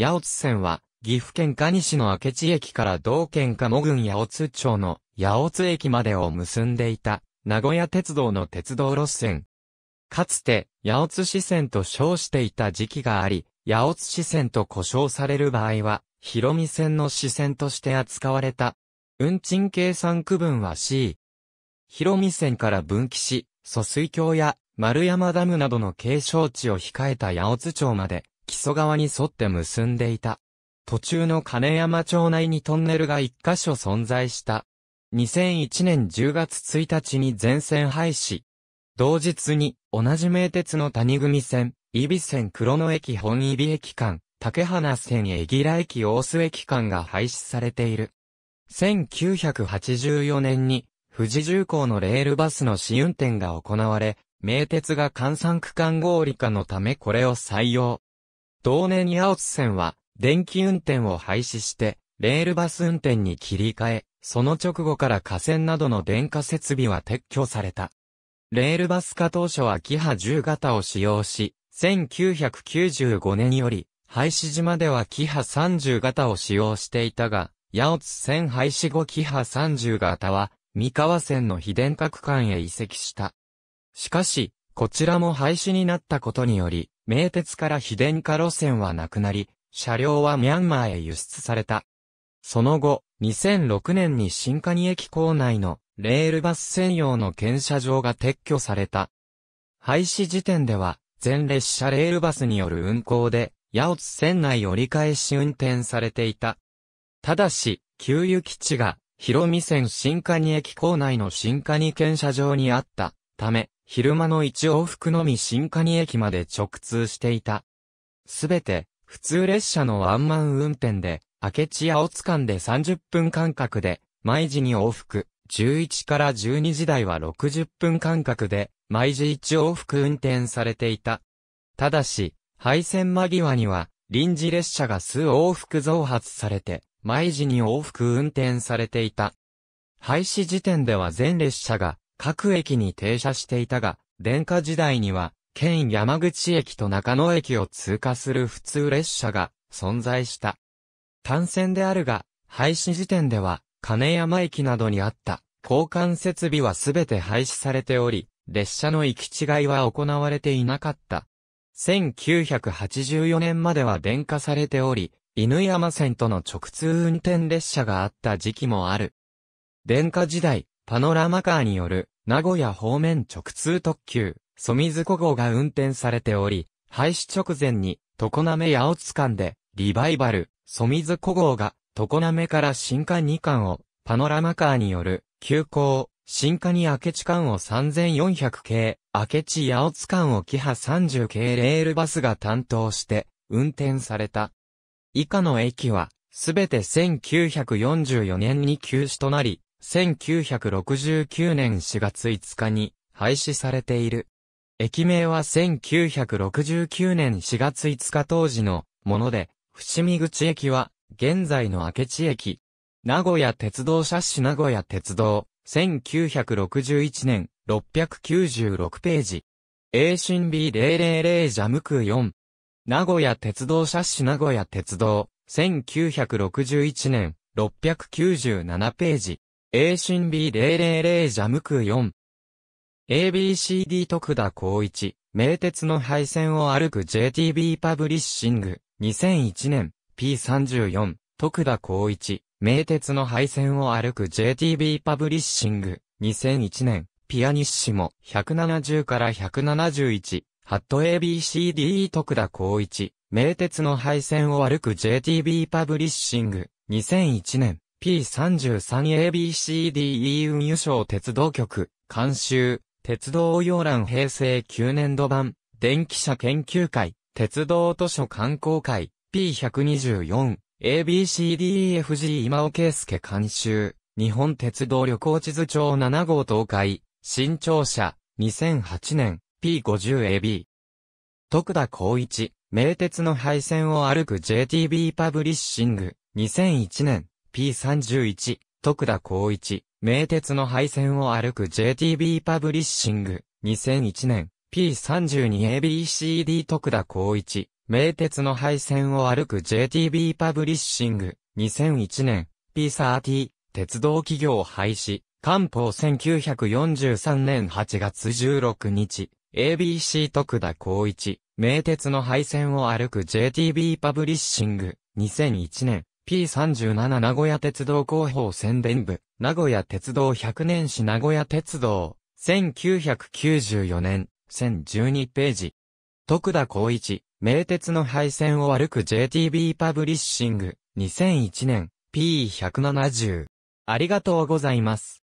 八百津線は、岐阜県可児市の明智駅から同県鴨郡八百津町の八百津駅までを結んでいた、名古屋鉄道の鉄道路線。かつて、八百津支線と称していた時期があり、八百津支線と呼称される場合は、広見線の支線として扱われた。運賃計算区分は C。広見線から分岐し、疎水橋や丸山ダムなどの景勝地を控えた八百津町まで、木曽川に沿って結んでいた。途中の金山町内にトンネルが一箇所存在した。2001年10月1日に全線廃止。同日に、同じ名鉄の谷組線、伊比線黒野駅本伊比駅間、竹花線江平駅大須駅間が廃止されている。1984年に、富士重工のレールバスの試運転が行われ、名鉄が換算区間合理化のためこれを採用。同年八百津線は、電気運転を廃止して、レールバス運転に切り替え、その直後から架線などの電化設備は撤去された。レールバス化当初はキハ10型を使用し、1995年より、廃止時まではキハ30型を使用していたが、八百津線廃止後キハ30型は、三河線の非電化区間へ移籍した。しかし、こちらも廃止になったことにより、名鉄から非電化路線はなくなり、車両はミャンマーへ輸出された。その後、2006年に新蟹駅構内のレールバス専用の検車場が撤去された。廃止時点では、全列車レールバスによる運行で、八百津線内折り返し運転されていた。ただし、給油基地が、広見線新蟹駅構内の新蟹検車場にあったため、昼間の一往復のみ新蟹駅まで直通していた。すべて、普通列車のワンマン運転で、明智青津間で30分間隔で、毎時に往復、11から12時台は60分間隔で、毎時1往復運転されていた。ただし、廃線間際には、臨時列車が数往復増発されて、毎時に往復運転されていた。廃止時点では全列車が各駅に停車していたが、電化時代には県山口駅と中野駅を通過する普通列車が存在した。単線であるが、廃止時点では、金山駅などにあった交換設備はすべて廃止されており、列車の行き違いは行われていなかった。1984年までは電化されており、犬山線との直通運転列車があった時期もある。電化時代、パノラマカーによる名古屋方面直通特急、蘇水古号が運転されており、廃止直前に、常滑八百津間で、リバイバル、蘇水古号が、常滑から新刊2巻を、パノラマカーによる、急行、新加に明智間を3400系、明智八百津間をキハ30系レールバスが担当して、運転された。以下の駅は、すべて1944年に休止となり、1969年4月5日に廃止されている。駅名は1969年4月5日当時のもので、伏見口駅は現在の明智駅。名古屋鉄道写真名古屋鉄道、1961年696ページ。A 新 B000 ジャムク4。名古屋鉄道写真名古屋鉄道、1961年697ページ。A 新 B000 ジャムク4。ABCD 徳田光一、名鉄の廃線を歩く JTB パブリッシング、2001年、P34、徳田光一、名鉄の廃線を歩く JTB パブリッシング、2001年、ピアニッシモ、170から171、ハット ABCD 徳田光一、名鉄の廃線を歩く JTB パブリッシング、2001年、P33ABCDE 運輸省鉄道局、監修、鉄道要覧平成9年度版、電気車研究会、鉄道図書観光会、P124、ABCDEFG 今尾圭介監修、日本鉄道旅行地図帳7号東海、新庁舎、2008年、P50AB。徳田光一、名鉄の廃線を歩く JTB パブリッシング、2001年、P31、徳田光一、名鉄の廃線を歩く JTB パブリッシング、2001年、P32ABCD 徳田光一、名鉄の廃線を歩く JTB パブリッシング、2001年、P30、鉄道企業廃止、官報1943年。8月16日、ABC 徳田光一、名鉄の廃線を歩く JTB パブリッシング、2001年、P37 名古屋鉄道広報宣伝部、名古屋鉄道100年史名古屋鉄道、1994年、1012ページ。徳田光一、名鉄の廃線を歩く JTB パブリッシング、2001年、P170。ありがとうございます。